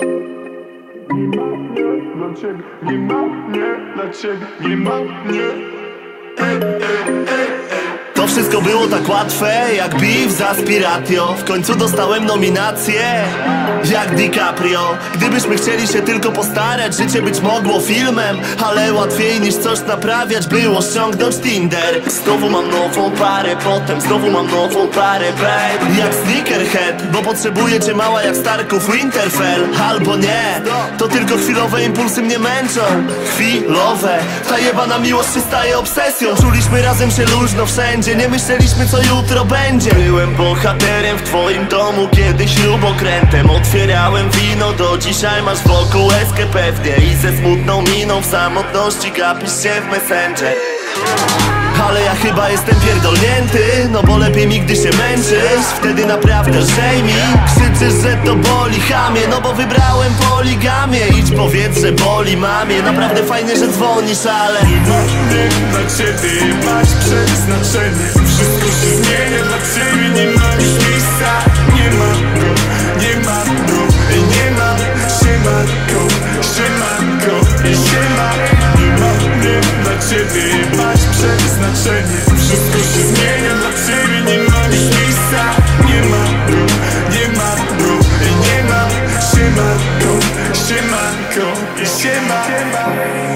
Nie ma mnie dla ciebie, nie ma mnie dla ciebie, nie ma mnie. Ej wszystko było tak łatwe jak beef za Spiratio W końcu dostałem nominację jak DiCaprio. Gdybyśmy chcieli się tylko postarać Życie być mogło filmem Ale łatwiej niż coś naprawiać Było ściągnąć Tinder. Znowu mam nową parę Potem znowu mam nową parę babe. Jak sneakerhead Bo potrzebuję cię mała jak Starków Winterfell. Albo nie To tylko chwilowe impulsy mnie męczą. Chwilowe Ta jebana miłość się staje obsesją. Czuliśmy razem się luźno wszędzie Nie myśleliśmy co jutro będzie. Byłem bohaterem w twoim domu Kiedy śrubokrętem Otwierałem wino Do dzisiaj masz wokół eskę pewnie. I ze smutną miną w samotności Gapisz się w messenger. Ale ja chyba jestem pierdolnięty No bo lepiej mi gdy się męczysz. Wtedy naprawdę lżej mi Krzyczysz, że to boli chamie No bo wybrałem poligamię. Idź powiedz, że boli mamie. Naprawdę fajnie, że dzwonisz, ale Nie dla ciebie znać przeznaczenie. Wszystko się zmienia dla ciebie Nie ma już miejsca. Nie ma go, nie ma go I nie ma siemanko Siemanko i siema. Nie ma mnie dla ciebie Masz przeznaczenie. Wszystko się zmienia dla ciebie Nie ma już miejsca. Nie ma go, nie ma go I nie ma siemanko Siemanko i siema, siema.